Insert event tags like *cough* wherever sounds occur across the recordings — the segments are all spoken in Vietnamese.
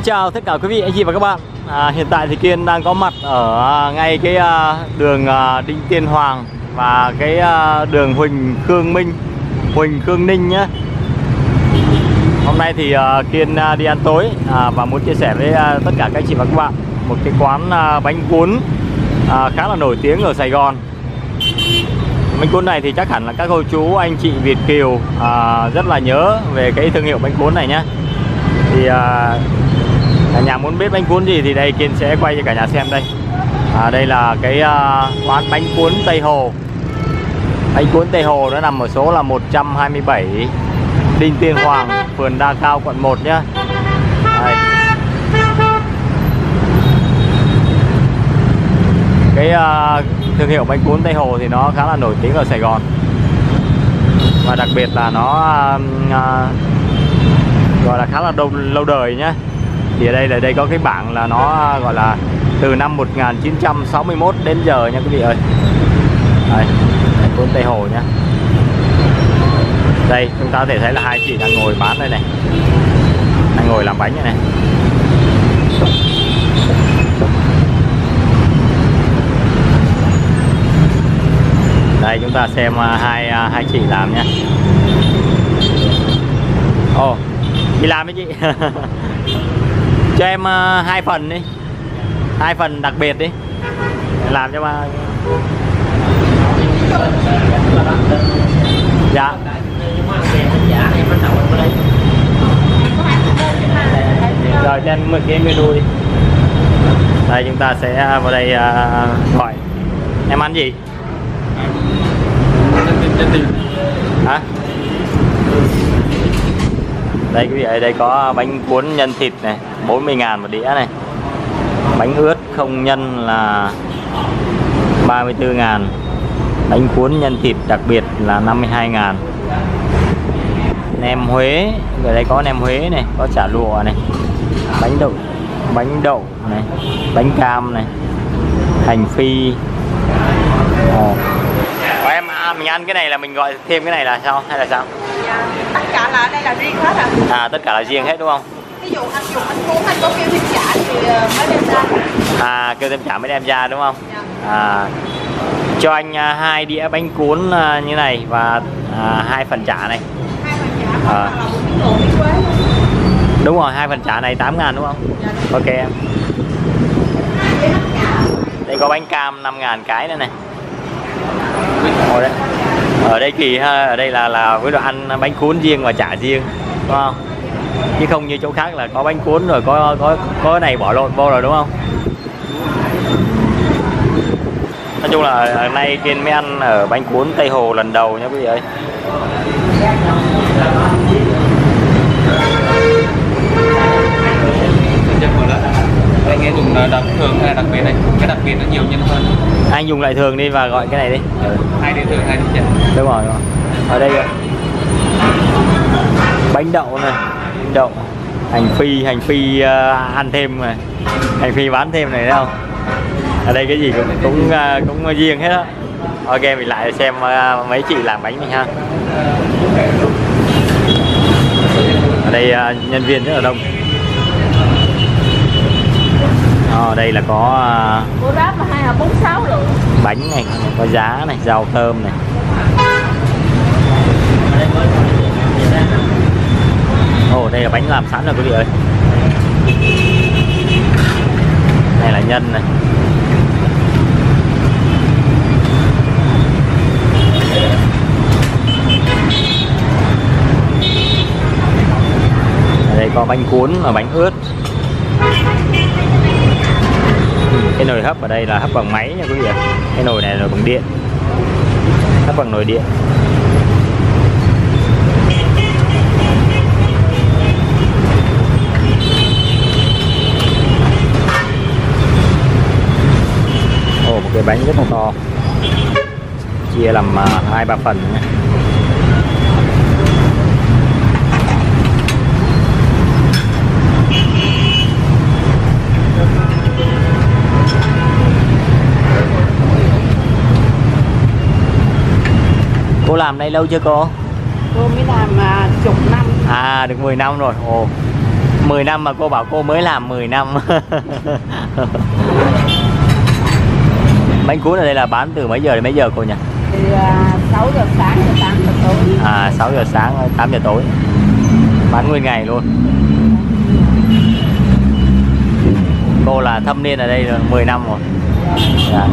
Xin chào tất cả quý vị anh chị và các bạn. À, Hiện tại thì Kiên đang có mặt ở à, ngay cái à, đường à, Đinh Tiên Hoàng Và cái đường Huỳnh Khương Minh Huỳnh Khương Ninh nhé Hôm nay thì Kiên đi ăn tối Và muốn chia sẻ với tất cả các anh chị và các bạn Một cái quán bánh cuốn khá là nổi tiếng ở Sài Gòn. Bánh cuốn này thì chắc hẳn là các cô chú anh chị Việt Kiều rất là nhớ về cái thương hiệu bánh cuốn này nhé thì cả nhà muốn biết bánh cuốn gì thì đây Kiên sẽ quay cho cả nhà xem đây. À, đây là cái uh, quán bánh cuốn Tây Hồ. Bánh cuốn Tây Hồ nó nằm ở số là 127 Đinh Tiên Hoàng phường Đa Cao quận 1 nhá. Đây. cái uh, thương hiệu bánh cuốn Tây Hồ thì nó khá là nổi tiếng ở Sài Gòn. Và đặc biệt là nó uh, uh, gọi là khá là lâu, lâu đời nhá thì ở đây là đây có cái bảng là nó à, gọi là từ năm 1961 đến giờ nha quý vị ơi. Đây bánh Tây Hồ nhá đây, chúng ta có thể thấy là hai chị đang ngồi bán đây này. Đang ngồi làm bánh này này. Đây, chúng ta xem à, hai à, hai chị làm nhé ồ, đi làm với chị. *laughs* cho em uh, hai phần đi. Hai phần đặc biệt đi. Làm cho ba. Dạ. Rồi cho anh mời cái menu đi. Đây chúng ta sẽ vào đây ờ, uh, gọi em ăn gì? Hả? Đây quý vị ơi đây có bánh cuốn nhân thịt này. 40 ngàn một đĩa này. Bánh ướt không nhân là 34 ngàn. Bánh cuốn nhân thịt đặc biệt là 52 ngàn. Nem Huế ở đây có nem Huế này có chả lụa này bánh đậu bánh đậu này bánh cam này hành phi. Ồ. em à, mình ăn cái này là mình gọi thêm cái này là sao hay là sao? Dạ, tất cả là đây là riêng hết à à tất cả là riêng hết đúng không ví dụ anh dùng anh cuốn anh có kêu thêm chả thì ờ, mới đem ra. À kêu thêm chả mới đem ra đúng không? Dạ. à, cho anh à, hai đĩa bánh cuốn à, như này và à, hai phần chả này. Hai phần chả À. đúng rồi hai phần chả này 8 ngàn đúng không? Dạ đúng ok em. Đây có bánh cam 5 ngàn cái nữa này. Ngồi đấy. ở đây kỳ ha ở đây là là với đồ ăn bánh cuốn riêng và chả riêng đúng không chứ không như chỗ khác là có bánh cuốn rồi có có có cái này bỏ lộn vô rồi đúng không? Nói chung là hôm nay kiên mới ăn ở bánh cuốn tây hồ lần đầu nha quý vị ơi. Anh nghe dùng là đặc thường hay đặc biệt đây? Cái đặc biệt nó nhiều nhân hơn. Anh dùng lại thường đi và gọi cái này đi. Hai đĩa thường hai đĩa chả đúng rồi, đúng rồi. ở đây bánh đậu này bánh đậu hành phi hành phi ờ, ăn thêm này. Hành phi bán thêm này không? Ở đây cái gì cũng cũng ờ, cũng riêng hết á. Ok mình lại xem ờ, mấy chị làm bánh mình ha. Ở đây ờ, nhân viên rất là đông. Ờ, đây là có Cô ráp là hai hộp 46 lượng bánh này có giá này rau thơm này đây là bánh làm sẵn rồi quý vị ơi. Này là nhân này. Ở đây có bánh cuốn và bánh ướt. Cái nồi hấp ở đây là hấp bằng máy nha quý vị ạ. Cái nồi này là bằng điện. Hấp bằng nồi điện. Bánh rất là to chia làm à, hai ba phần nhé Cô làm đây lâu chưa cô? Cô mới làm à, chục năm À được 10 năm rồi. Ồ. 10 năm mà cô bảo cô mới làm 10 năm *laughs* bánh cuốn ở đây là bán từ mấy giờ đến mấy giờ cô nhỉ? Từ à, 6 giờ sáng đến 8 giờ tối. À 6 giờ sáng 8 giờ tối. Bán nguyên ngày luôn. Cô là thâm niên ở đây rồi 10 năm rồi. Dạ.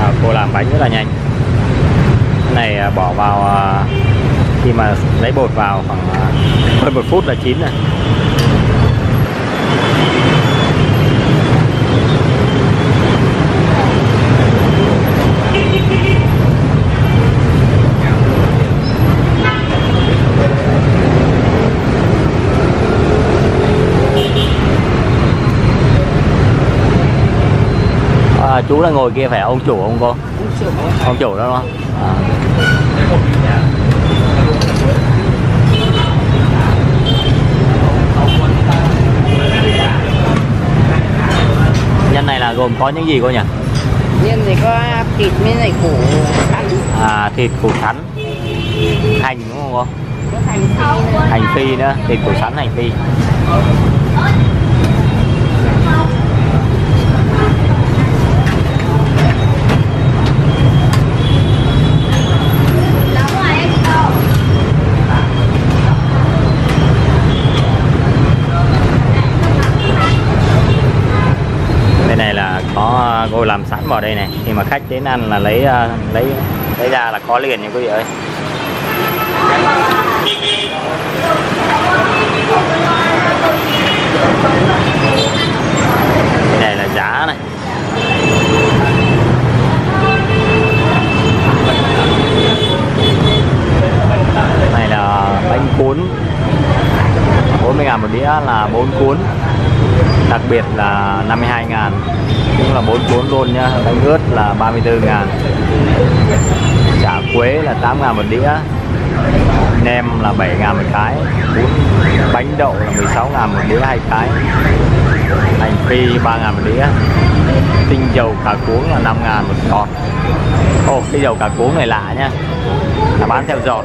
à, cô làm bánh rất là nhanh. Cái này à, bỏ vào à, khi mà lấy bột vào khoảng à, hơn một phút là chín rồi à, chú đang ngồi kia phải ông chủ không cô ông chủ đó đúng không? À. nhân này là gồm có những gì cô nhỉ? Nhân thì có thịt với lại củ sắn à, thịt củ sắn hành đúng không cô? Hành phi hành phi nữa thịt củ sắn hành phi bên này là có cô làm sẵn vào đây này. Khi mà khách đến ăn là lấy ờ, lấy lấy ra là có liền nha quý vị ơi. Cái này là giá này. Này là bánh cuốn. 40 ngàn một đĩa là 4 cuốn. Đặc biệt là 52 ngàn cũng là 4 cuốn luôn nhá. Bánh ướt là 34 ngàn. Chả quế là 8 ngàn một đĩa. Nem là 7 ngàn một cái. Bún bánh đậu là 16 ngàn một đĩa hai cái. Hành phi 3 ngàn một đĩa. Tinh dầu cà cuống là 5 ngàn một giọt. Ồ oh, cái dầu cà cuống này lạ nhá. Là bán theo giọt.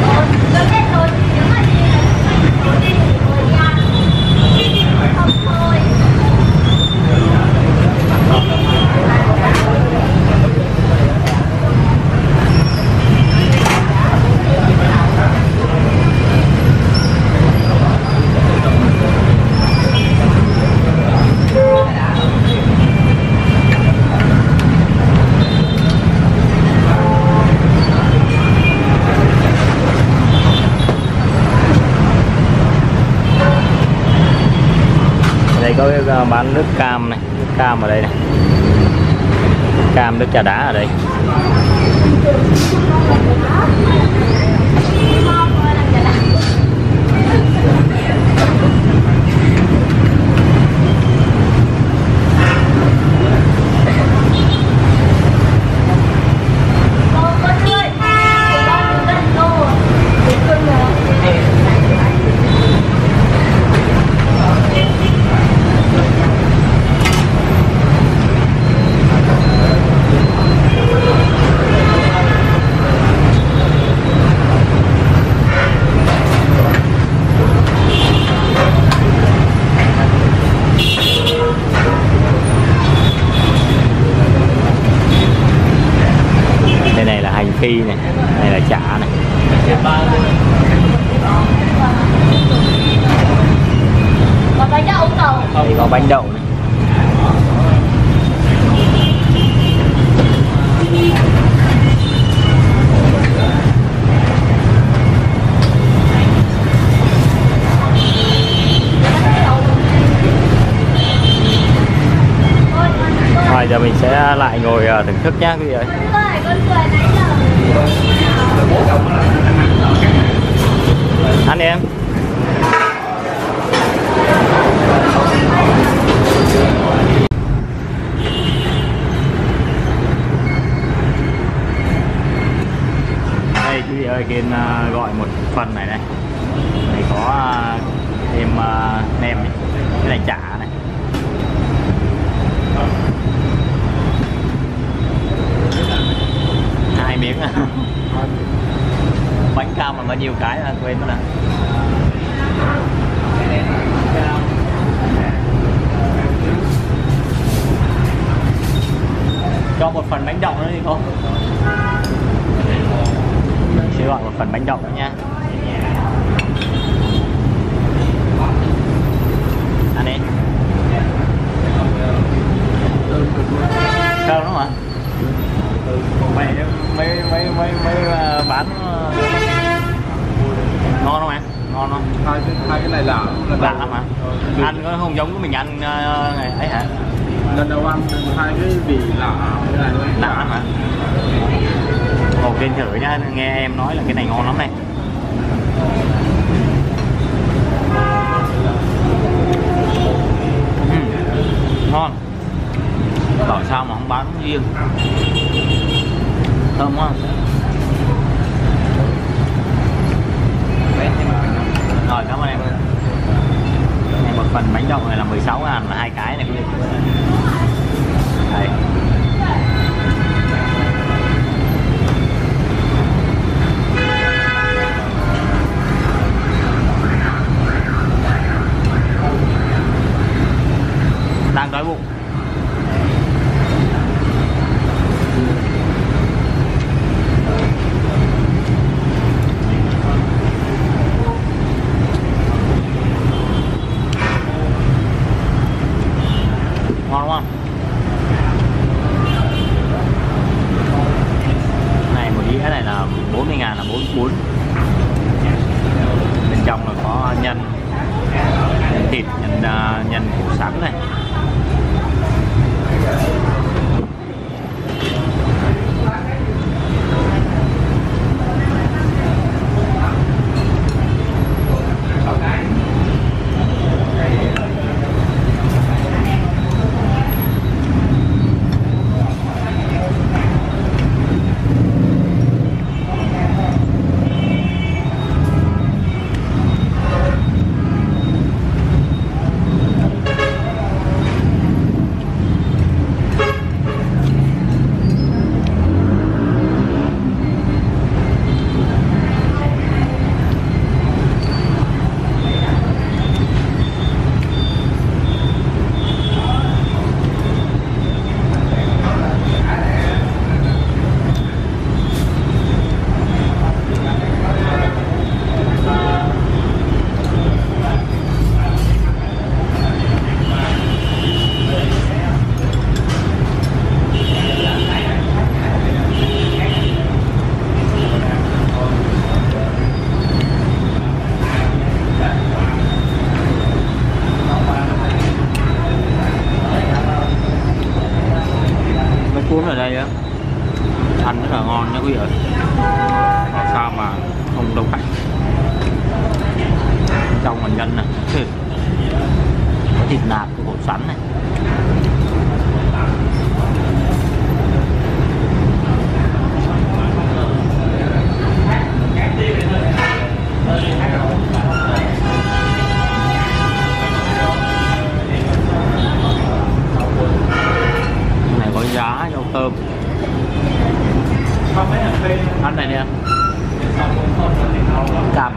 Đây có cái ờ, bán nước cam này nước cam ở đây này cam nước trà đá ở đây đây. có bánh đậu không cậu? Đây có bánh đậu này. Rồi giờ mình sẽ lại ngồi ờ, thưởng thức nhá quý vị ơi. Ăn đi em. Đây quý à, gọi một phần này này. Này có à, thêm à, nem này. cái này chả này. Hai miếng à? Bánh cam mà bao nhiêu cái à, quên mất rồi. Cho một phần bánh đậu nữa đi không mình gọi một phần bánh đậu nữa nha ăn đi thơm lắm hả mấy mấy mấy mấy mấy ờ, bán ờ, ngon không em ngon không hai cái hai cái này lạ lạ lắm hả ăn có không giống của mình ăn ờ, ngày ấy hả lần đầu ăn hai cái vị lạ cái này lạ lắm hả một lên thử nhá nghe em nói là cái này ngon lắm này. Uhm, ngon. Bảo sao mà không bán riêng. Thơm quá rồi cảm ơn em này một phần bánh đậu này là 16 ngàn là hai cái này quý vị đây đang đói bụng ngon đúng không? Này, một đĩa này là 40 ngàn là 44 bên trong là có nhân nhân thịt, nhân à, nhân củ sắn này. Giá rau thơm ăn này nè cam